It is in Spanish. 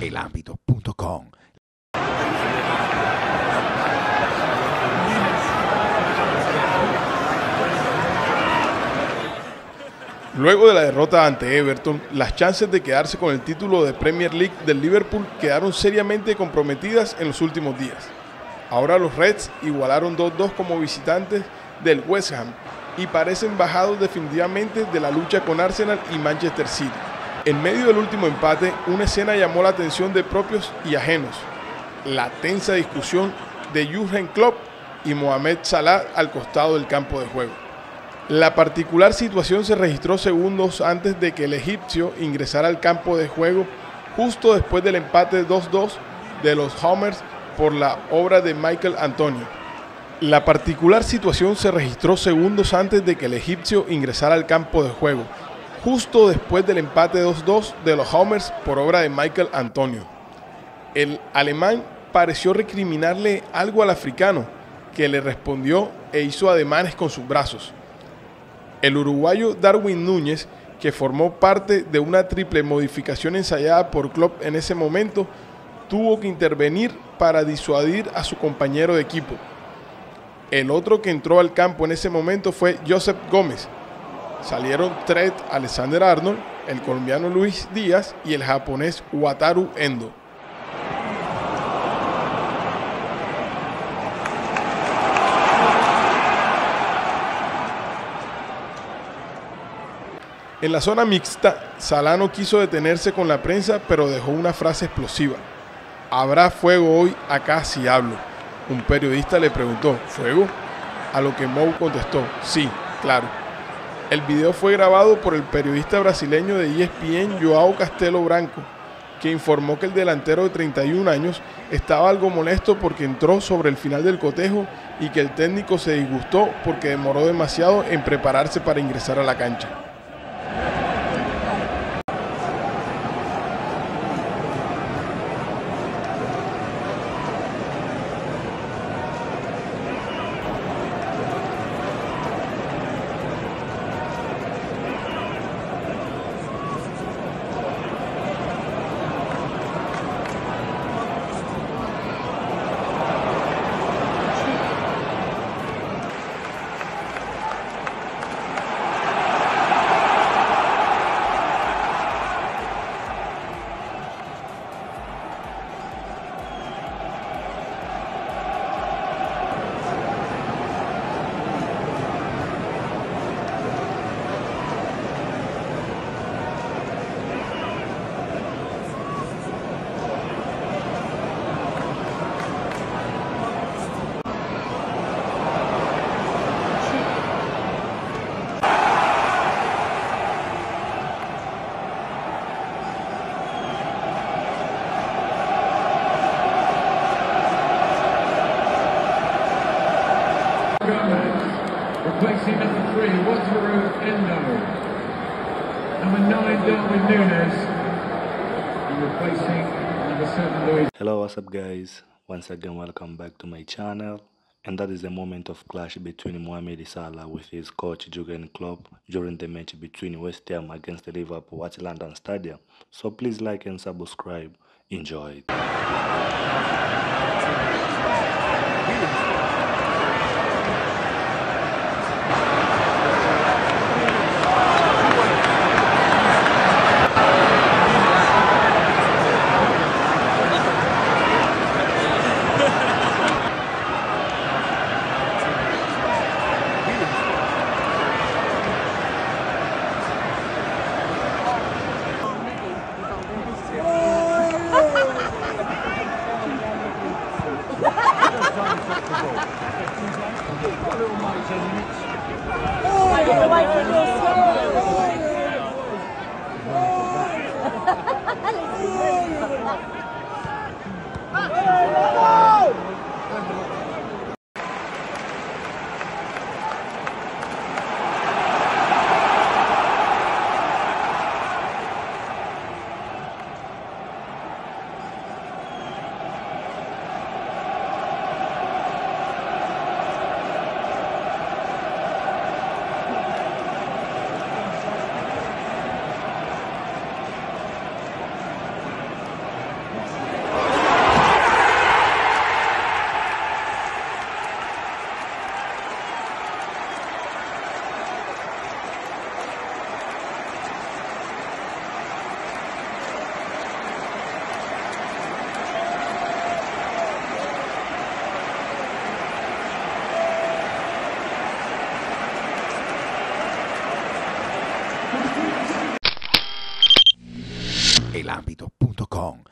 elámbito.com. Luego de la derrota ante Everton, las chances de quedarse con el título de Premier League del Liverpool quedaron seriamente comprometidas en los últimos días. Ahora los Reds igualaron 2-2 como visitantes del West Ham y parecen bajados definitivamente de la lucha con Arsenal y Manchester City. En medio del último empate, una escena llamó la atención de propios y ajenos. La tensa discusión de Jurgen Klopp y Mohamed Salah al costado del campo de juego. La particular situación se registró segundos antes de que el egipcio ingresara al campo de juego justo después del empate 2-2 de los Homers por la obra de Michael Antonio. La particular situación se registró segundos antes de que el egipcio ingresara al campo de juego, justo después del empate 2-2 de los Homers por obra de Michael Antonio. El alemán pareció recriminarle algo al africano, que le respondió e hizo ademanes con sus brazos. El uruguayo Darwin Núñez, que formó parte de una triple modificación ensayada por Klopp en ese momento, tuvo que intervenir para disuadir a su compañero de equipo. El otro que entró al campo en ese momento fue Joseph Gómez. Salieron Trent Alexander Arnold, el colombiano Luis Díaz y el japonés Wataru Endo. En la zona mixta, Salano quiso detenerse con la prensa, pero dejó una frase explosiva. Habrá fuego hoy acá si hablo. Un periodista le preguntó, ¿fuego? A lo que Mou contestó, sí, claro. El video fue grabado por el periodista brasileño de ESPN, Joao Castelo Branco, que informó que el delantero de 31 años estaba algo molesto porque entró sobre el final del cotejo y que el técnico se disgustó porque demoró demasiado en prepararse para ingresar a la cancha. Number three, Wataru Endo. Number nine, Darwin Nunes. And replacing number seven, Luis Hello, what's up, guys? Once again, welcome back to my channel. And that is the moment of clash between Mohamed Salah with his coach Jurgen Klopp during the match between West Ham against Liverpool at London Stadium. So please like and subscribe. Enjoy Oh, elambito.com